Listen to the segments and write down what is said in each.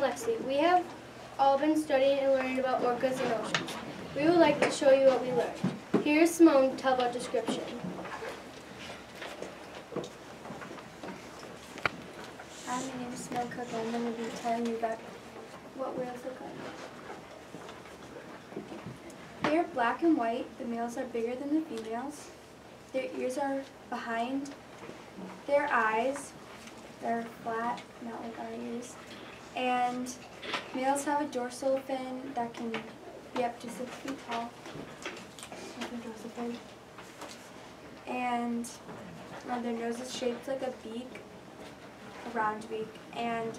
Lexi. We have all been studying and learning about orcas and oceans. We would like to show you what we learned. Here's Simone to tell about description. Hi, my name is Simone Cook and I'm going to be telling you about what whales look like. They are black and white. The males are bigger than the females. Their ears are behind their eyes. They're flat, not like our ears. And males have a dorsal fin that can be up to six feet tall. And uh, their nose is shaped like a beak a round beak, and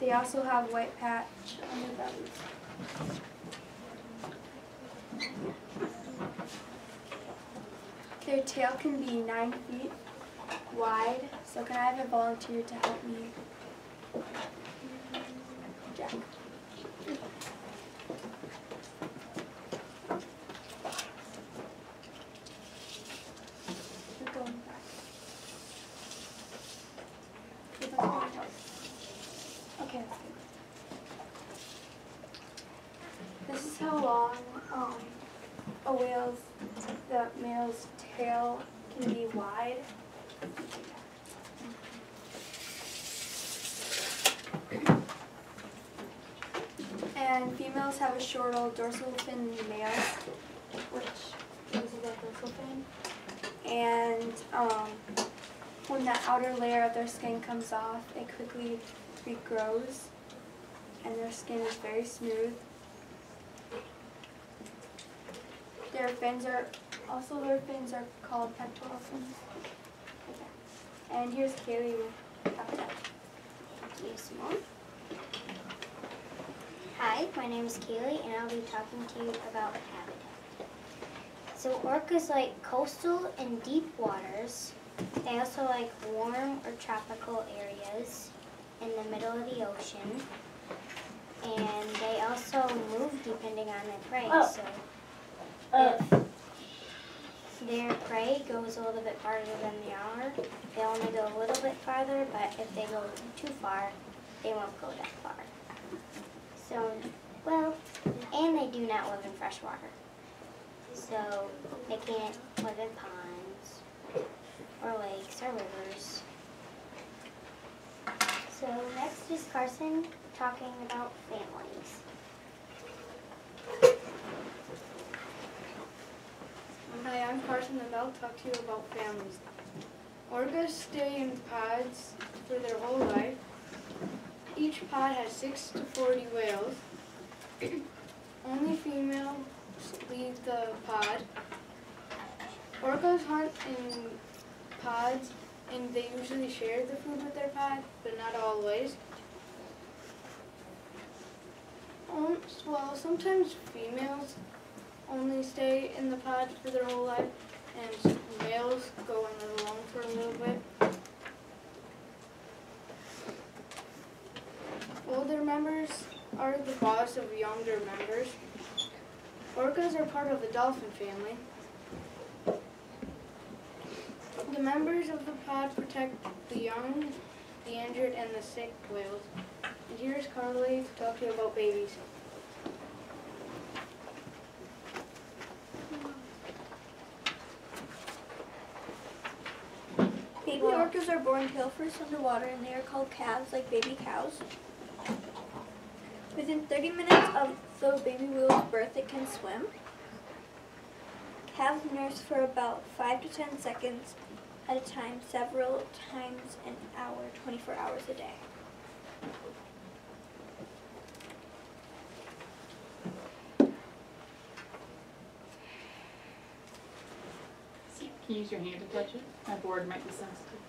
they also have white patch on their bellies. Their tail can be nine feet wide, so can I have a volunteer to help me? Okay. This is how long um, a whale's, the male's tail can be wide. And females have a shorter dorsal fin males, which is a dorsal fin. And um, when the outer layer of their skin comes off, it quickly regrows and their skin is very smooth. Their fins are, also their fins are called pectoral fins. And here's Kaylee with habitat. Thank you, Simone. Hi, my name is Kaylee, and I'll be talking to you about habitat. So orcas like coastal and deep waters. They also like warm or tropical areas in the middle of the ocean. And they also move depending on their prey. Oh. So Uh, if their prey goes a little bit farther than they are, they only go a little bit farther, but if they go too far, they won't go that far. So, well, and they do not live in fresh water. So they can't live in ponds or lakes or rivers. So next is Carson talking about families. Hi, I'm Carson and I'll talk to you about families. Orcas stay in pods for their whole life. Each pod has 6 to 40 whales. Only females leave the pod. Orcas hunt in pods and they usually share the food with their pod, but not always. Um, well, sometimes females only stay in the pod for their whole life, and males go live alone for a little bit. Members are the boss of younger members. Orcas are part of the dolphin family. The members of the pod protect the young, the injured, and the sick whales. And here's Carly to talk to you about babies. Baby orcas are born tail first underwater and they are called calves like baby cows. Within 30 minutes of the baby whale's birth, it can swim. Calves nurse for about 5 to 10 seconds at a time, several times an hour, 24 hours a day. Can you use your hand to touch it? My board might be sensitive.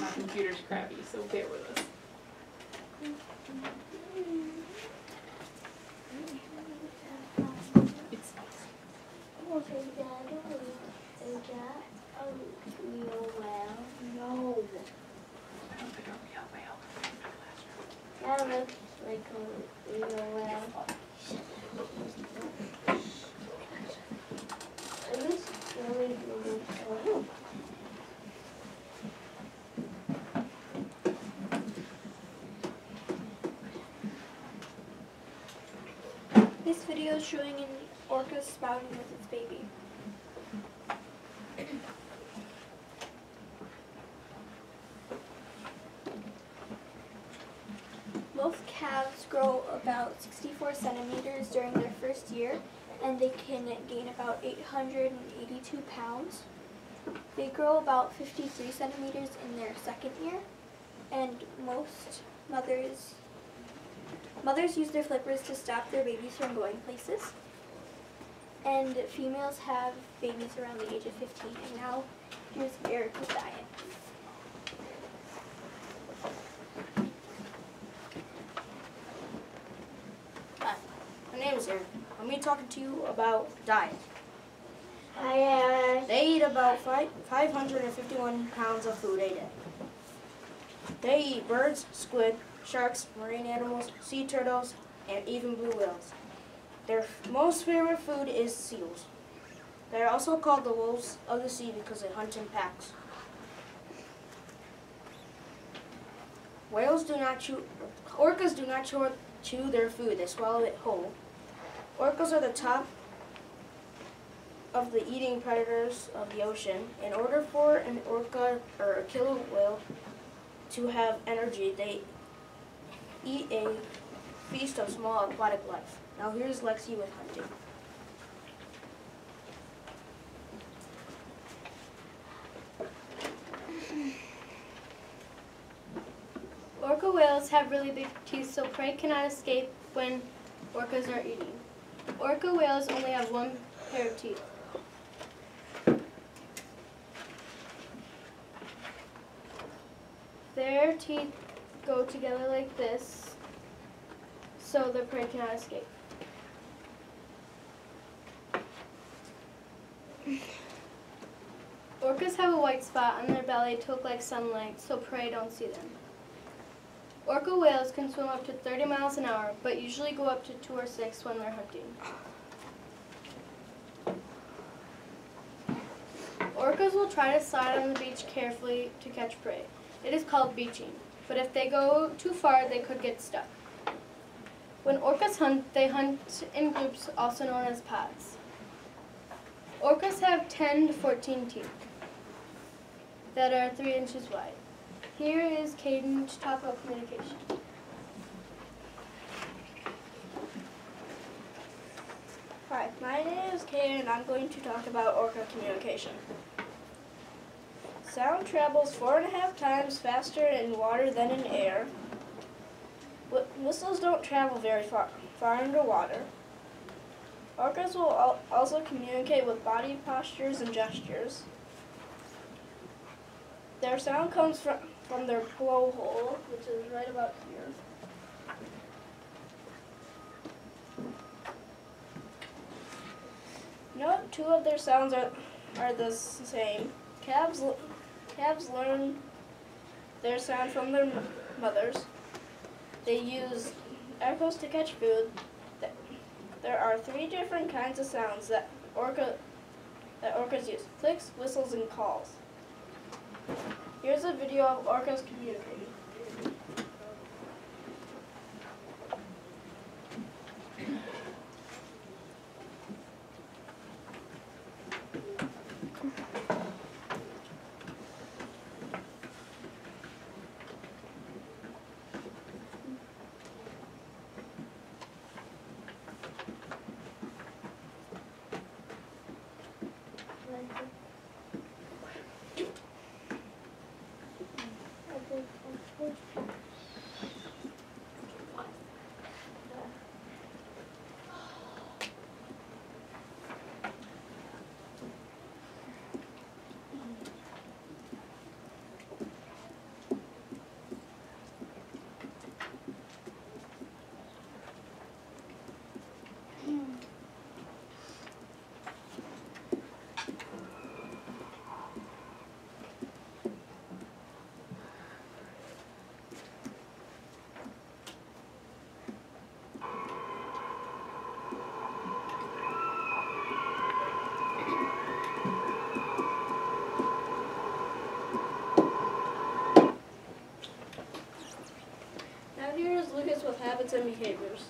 My crappy, so bear with us. It's No. I don't think a real whale. That looks like a real whale. It looks really, really cool. Video showing an orca spouting with its baby. Most calves grow about 64 centimeters during their first year, and they can gain about 882 pounds. They grow about 53 centimeters in their second year, and most mothers mothers use their flippers to stop their babies from going places. And females have babies around the age of 15. And now here's Erica's diet. Hi, my name is Aaron. I'm going to be talking to you about diet. Hi, They eat about five, 551 pounds of food a day. They eat birds, squid, sharks, marine animals, sea turtles, and even blue whales. Their most favorite food is seals. They are also called the wolves of the sea because they hunt in packs. Whales do not chew, orcas do not chew, chew their food, they swallow it whole. Orcas are the top of the eating predators of the ocean. In order for an orca or a killer whale to have energy, they eat a feast of small aquatic life. Now here's Lexi with hunting. Orca whales have really big teeth, so prey cannot escape when orcas are eating. Orca whales only have one pair of teeth. Their teeth go together like this, so the prey cannot escape. Orcas have a white spot on their belly to look like sunlight, so prey don't see them. Orca whales can swim up to 30 miles an hour, but usually go up to 2 or 6 when they're hunting. Orcas will try to slide on the beach carefully to catch prey. It is called beaching, but if they go too far, they could get stuck. When orcas hunt, they hunt in groups, also known as pods. Orcas have 10 to 14 teeth that are 3 inches wide. Here is Caden to talk about communication. Hi, my name is Kaden and I'm going to talk about orca communication. Sound travels four and a half times faster in water than in air. Wh- Whistles don't travel very far, far underwater. Orcas will al- also communicate with body postures and gestures. Their sound comes from, from their blowhole, which is right about here. Note two of their sounds are, are the same. Calves, calves learn their sound from their mothers. They use echoes to catch food. There are three different kinds of sounds that orca that orcas use: clicks, whistles, and calls. Here's a video of orcas communicating. habits and behaviors.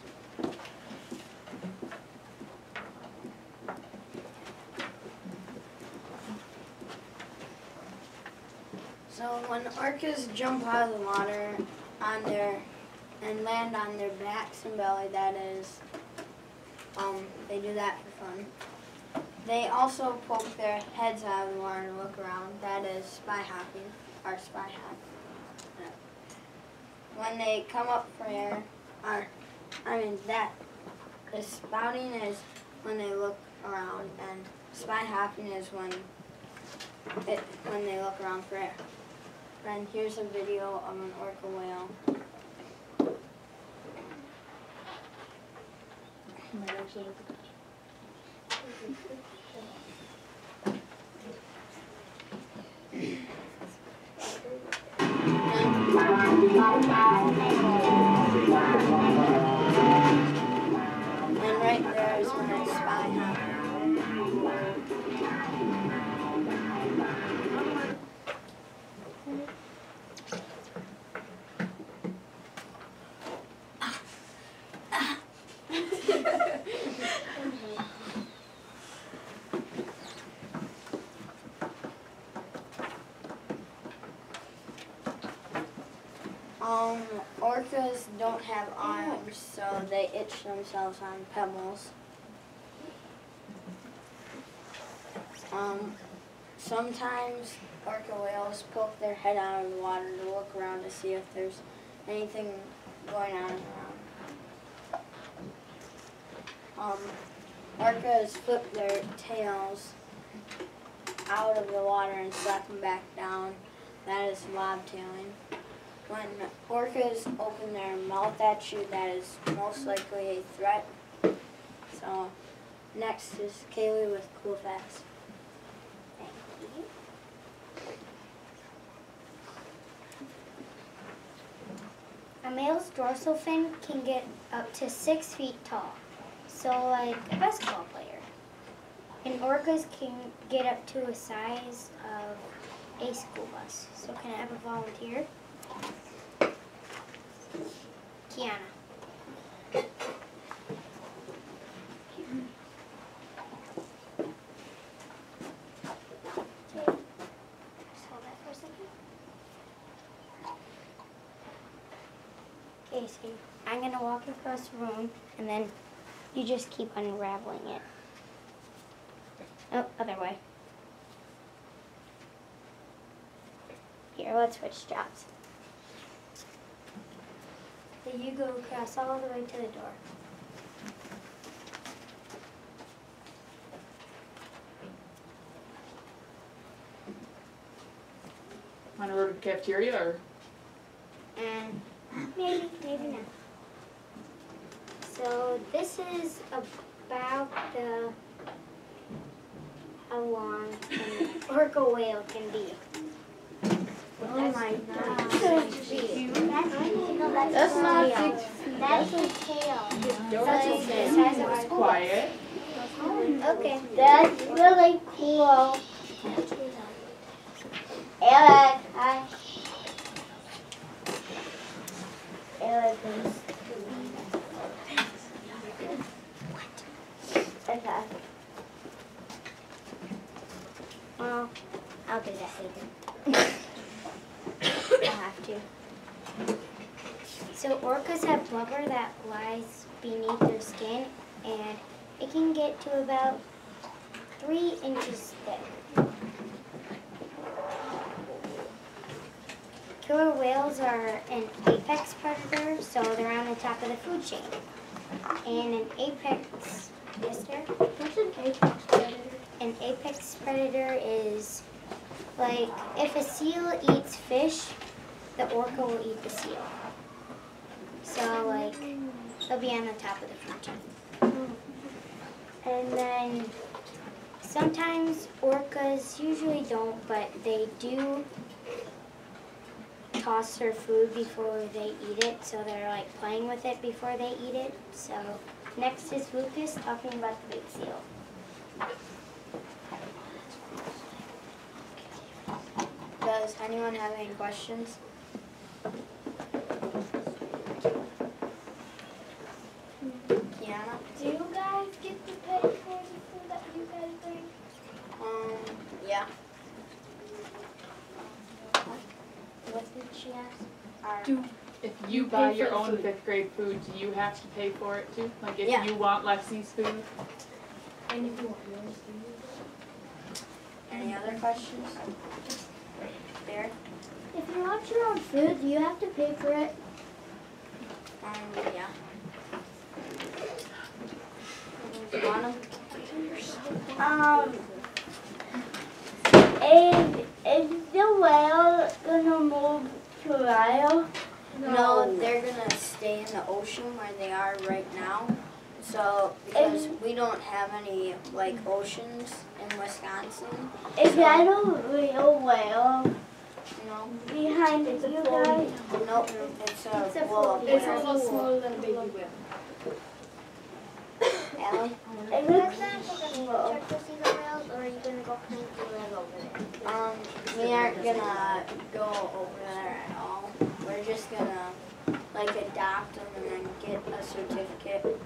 So when orcas jump out of the water on their and land on their backs and belly, that is, um, they do that for fun. They also poke their heads out of the water and look around. That is spy hopping, or spy hop. When they come up for air, or I mean that spouting is when they look around, and spy hopping is when it when they look around for air. And here's a video of an orca whale. Um, sometimes orca whales poke their head out of the water to look around to see if there's anything going on around. Um, orcas flip their tails out of the water and slap them back down. That is lobtailing. When orcas open their mouth at you, that is most likely a threat. So, next is Kaylee with Cool Facts. Thank you. A male's dorsal fin can get up to six feet tall, so like a basketball player. And orcas can get up to a size of a school bus. So can I have a volunteer? Kiana. Just hold that for a second. Okay, so I'm gonna walk across the room and then you just keep unraveling it. Oh, other way. Here, let's switch jobs. So you go across all the way to the door. Want to go to the cafeteria or? And maybe, maybe not. So this is about the how long an orca whale can be. Oh my god. That's not six feet. That's his tail. That's the size of a school. Quiet. Okay. That's really cool. Alex, hi. Alex is. Well, I'll do that later. I'll have to. So orcas have blubber that lies beneath their skin and it can get to about three inches thick. Killer whales are an apex predator, so they're on the top of the food chain. And an apex, What's an apex predator? An apex predator is like if a seal eats fish, the orca will eat the seal. So like they'll be on the top of the food chain. And then sometimes orcas usually don't, but they do toss their food before they eat it, so they're like playing with it before they eat it. So next is Lucas talking about the big seal. Does anyone have any questions? Kiana? Do you guys get to pay for the food that you guys bring? Um, yeah. she asked? Are- If you buy your own fifth grade food, do you have to pay for it too? Like if Yeah. you want Lexi's food? Any other questions? There? If you want your own food, do you have to pay for it? Um, yeah. Um, is, is the whale gonna move to Rio? No, they're gonna stay in the ocean where they are right now. So, because we don't have any, like, oceans in Wisconsin, Is that a real whale no, behind it's you guys? nope, it's a wolf. It's a little smaller than a baby whale. Allie? It Are you looks gonna take to see the whales, or are you gonna go hunt the whale over there? Um, we aren't gonna go over there at all. We're just gonna, like, adopt them and then get a certificate.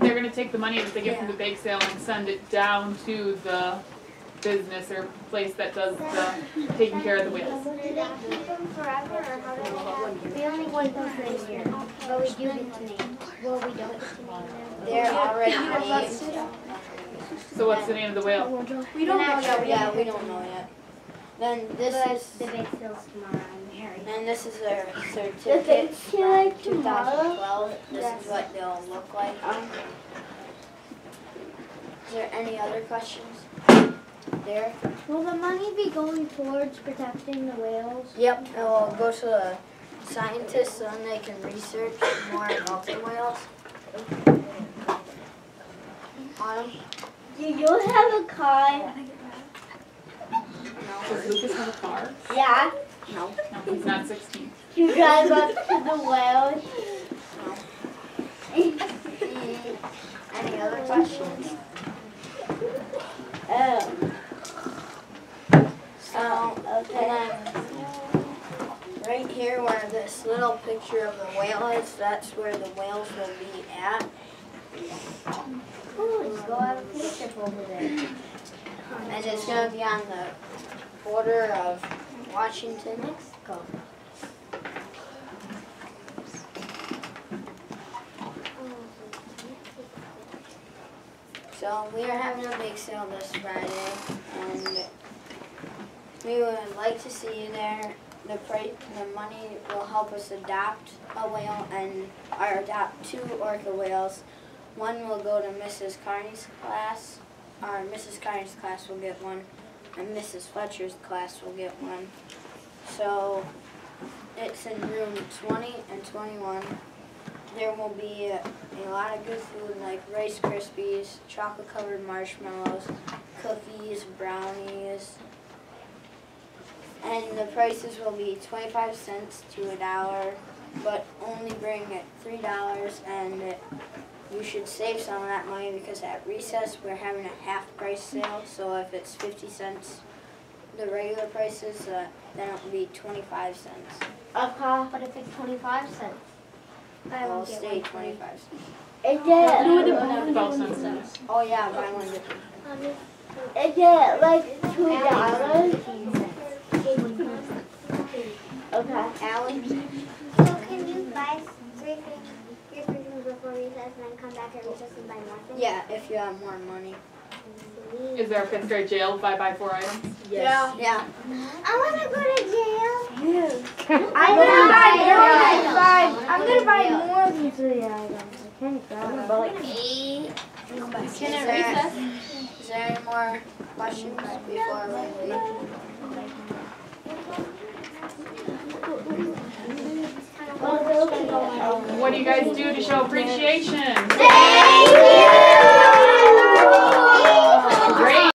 They're gonna take the money that they get from the bake sale and send it down to the business or place that does the taking care of the whales. Do they keep them forever, or how do they have? We only keep them for a year, but we do get to name. Well, we don't get to name them. They're already named. So what's the name of the whale? We don't know yet. Yeah, we don't know yet. Then this is, The bake sales tomorrow, I'm Harry. then this is their The certificate big from like two tomorrow? thousand twelve. This is what they'll look like. Um, is there any other questions? There? Will the money be going towards protecting the whales? Yep, it will go to the scientists so then they can research more about the whales. Autumn? Do you have a car? Does Lucas have a car? Yeah. No. No, he's not sixteen. You drive up to the whales? Mm, Any other questions? Oh, So, okay. right here where this little picture of the whale is, that's where the whales will be at. Oh, let's go have a picture over there. And it's gonna be on the border of Washington. Mexico. So we are having a bake sale this Friday, and we would like to see you there. The price, the money will help us adopt a whale and or adopt two orca whales. One will go to Mrs. Kearney's class, or Mrs. Kearney's class will get one, and Mrs. Fletcher's class will get one. So it's in room 20 and 21 there will be a, a lot of good food like Rice Krispies, chocolate covered marshmallows, cookies, brownies. And the prices will be 25 cents to a dollar, but only bring it $3 and it, you should save some of that money because at recess we're having a half price sale. So if it's 50 cents, the regular prices, uh, then it will be 25 cents. Okay. But if it's twenty-five cents? I It'll get stay one for you. 25 cents. Is it, Twelve cents. Oh yeah, buy one get Um, is it like two dollars? Okay. Allie? So can you buy three things, your three things before and then come back at recess buy more things? Yeah, if you have more money. Is there a fifth grade jail if I buy four items? Yeah. Yeah. I wanna go to jail. I'm gonna buy more than five. I'm gonna buy more than three items. I can't grab But like eight. Is there any more questions before we leave? What do you guys do to show appreciation? Thank you.